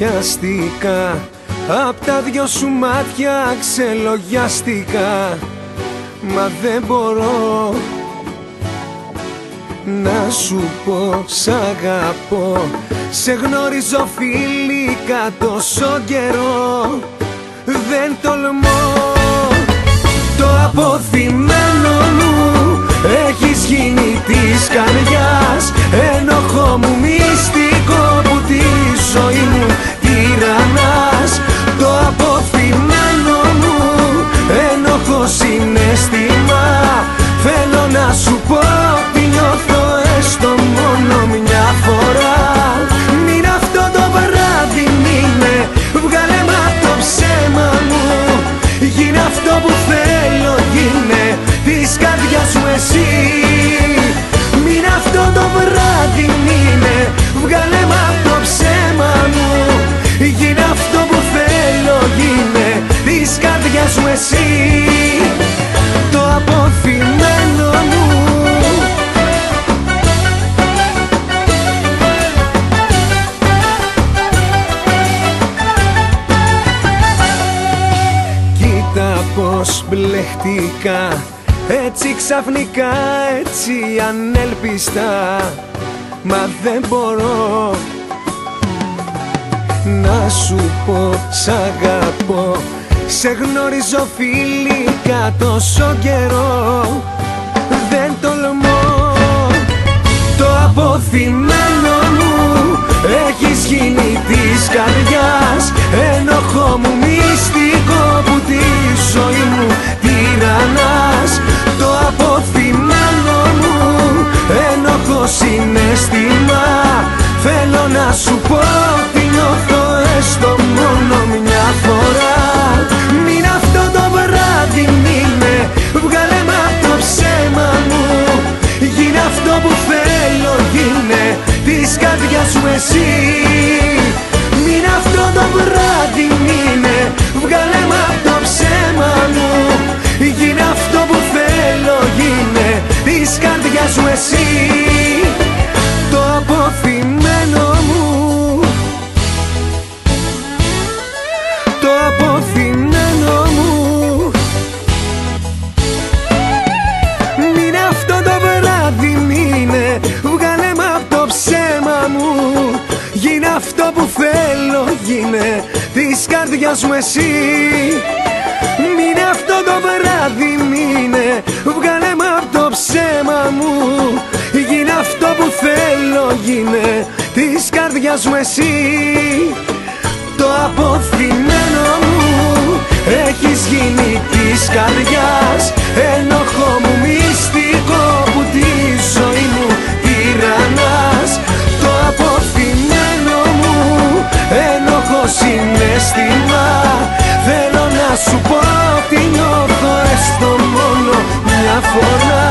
βιάστηκα Απ' τα δυο σου μάτια ξελογιάστηκα. Μα δεν μπορώ να σου πω σ' αγαπώ. Σε γνωρίζω φίλικα τόσο καιρό. Δεν τολμώ. Το αποθυμένο μου Έχεις γίνει της καρδιάς. Ενοχό μου μυστικό συναίσθημα Θέλω να σου πω πως μπλεχτήκα Έτσι ξαφνικά, έτσι ανέλπιστα. Μα δεν μπορώ να σου πω σ' αγαπώ. Σε γνωρίζω φίλικα τόσο καιρό συναίσθημα Θέλω να σου πω τι νιώθω έστω μόνο μια φορά. Μην αυτό το βράδυ μείνε Βγάλε μα το ψέμα μου. Γίνε αυτό που θέλω γίνε Της καρδιάς σου εσύ. Μην αυτό το βράδυ μείνε Βγάλε μα το ψέμα μου. Γίνε αυτό που θέλω γίνε Της καρδιάς σου εσύ Της καρδιάς μου εσύ. Μείνε αυτό το βράδυ μείνε Βγάλε μ' απ' το ψέμα μου. Γίνε αυτό που θέλω γίνε Της καρδιάς μου εσύ. Το αποθυμένο μου Έχεις γίνει της καρδιάς Ενοχό μου μυστικό for now.